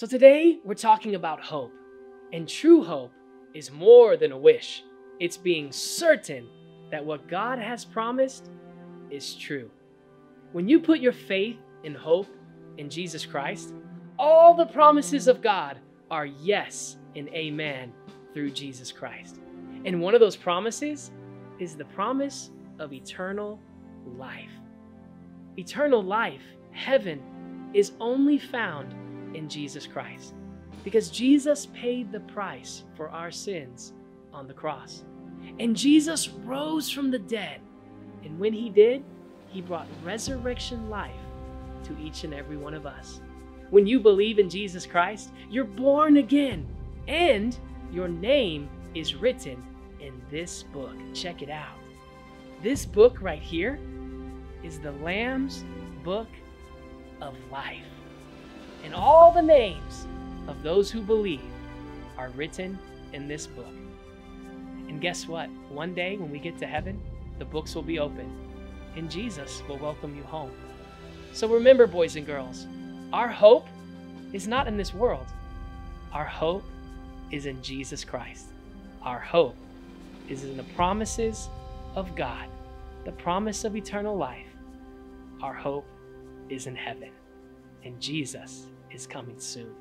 So today we're talking about hope. And true hope is more than a wish, it's being certain that what God has promised is true. When you put your faith and hope in Jesus Christ, all the promises of God are yes and amen through Jesus Christ. And one of those promises is the promise of eternal life. Eternal life, heaven, is only found in Jesus Christ because Jesus paid the price for our sins on the cross. And Jesus rose from the dead. And when he did, he brought resurrection life to each and every one of us. When you believe in Jesus Christ, you're born again and your name is written in this book. Check it out. This book right here is the Lamb's Book of Life. The names of those who believe are written in this book. And guess what? One day when we get to heaven, the books will be open and Jesus will welcome you home. So remember, boys and girls, our hope is not in this world. Our hope is in Jesus Christ. Our hope is in the promises of God, the promise of eternal life. Our hope is in heaven, and Jesus is coming soon.